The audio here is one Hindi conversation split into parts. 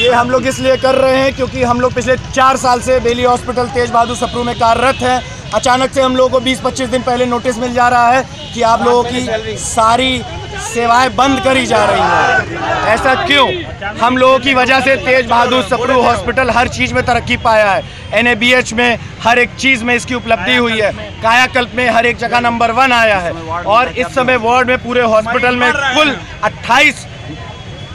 ये हम लोग इसलिए कर रहे हैं क्योंकि हम लोग पिछले चार साल से बेली हॉस्पिटल तेज बहादुर सप्रू में कार्यरत हैं। अचानक से हम लोगों को 20-25 दिन पहले नोटिस मिल जा रहा है कि आप लोगों की सारी सेवाएँ बंद करी जा रही हैं। ऐसा क्यों? हम लोगों की वजह से तेज बहादुर सप्रू हॉस्पिटल हर चीज़ में तरक्की पाया है। एनएबीएच में हर एक चीज़ में इसकी उपलब्धि हुई है। कायाकल्प में हर एक जगह नंबर वन आया है। और इस समय वार्ड में पूरे हॉस्पिटल में कुल 28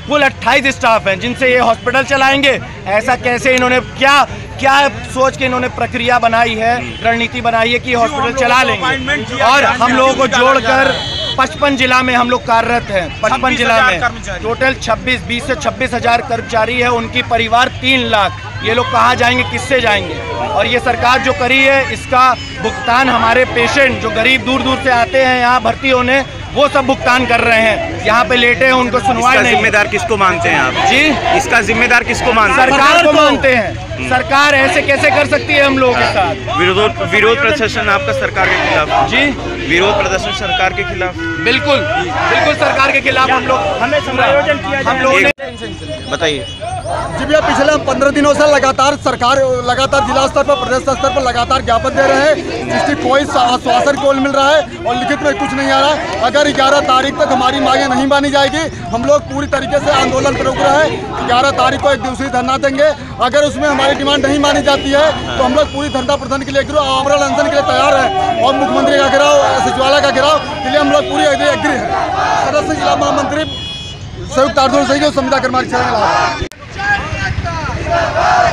कुल 28 स्टाफ हैं जिनसे ये हॉस्पिटल चलाएँगे। ऐसा कैसे इन्होंने, क्या क्या सोच के इन्होंने प्रक्रिया बनाई है, रणनीति बनाई है कि हॉस्पिटल चला लेंगे? और हम लोगों को जोड़कर पचपन जिला में हम लोग कार्यरत हैं। पचपन जिला में। टोटल 26 20 से छब्बीस हज़ार कर्मचारी है। उनकी परिवार तीन लाख। ये लोग कहाँ जाएँगे किससे जाएँगे? और ये सरकार जो करी है इसका भुगतान हमारे पेशेंट जो गरीब दूर दूर से आते हैं यहाँ भर्ती होने वो सब भुगतान कर रहे हैं। यहाँ पे लेटे हैं उनको सुनवाई नहीं। है। जिम्मेदार किसको मानते हैं आप? जी? इसका जिम्मेदार किसको मानते हैं? सरकार को मानते हैं। सरकार ऐसे कैसे कर सकती है हम लोगों के साथ? विरोध विरोध प्रदर्शन आपका सरकार के खिलाफ। जी? विरोध प्रदर्शन सरकार के खिलाफ। बिल्कुल। बिल्कुल सरकार के खिलाफ हम लोग हमें समायोजन किया हम लोग बताइए। जी भैया पिछले हम पंद्रह दिनों से लगातार सरकार, लगातार जिला स्तर पर, प्रदेश स्तर पर लगातार ज्ञापन दे रहे हैं, जिसकी कोई आश्वासन केवल मिल रहा है और लिखित में कुछ नहीं आ रहा है। अगर ग्यारह तारीख तक हमारी मांगे नहीं मानी जाएगी, हम लोग पूरी तरीके से आंदोलन पर रुक रहे हैं। ग्यारह तारीख को एक दिवसीय धरना देंगे। अगर उसमें हमारी डिमांड नहीं मानी जाती है तो हम लोग पूरी धरना प्रदर्शन के लिए आमरण अनशन के लिए तैयार है और मुख्यमंत्री का गिराव सचिवालय का गिराव के लिए हम लोग पूरी एग्री है। सदस्य जिला महामंत्री संयुक्त आर्दोल सही संविदा कर्मचारी Viva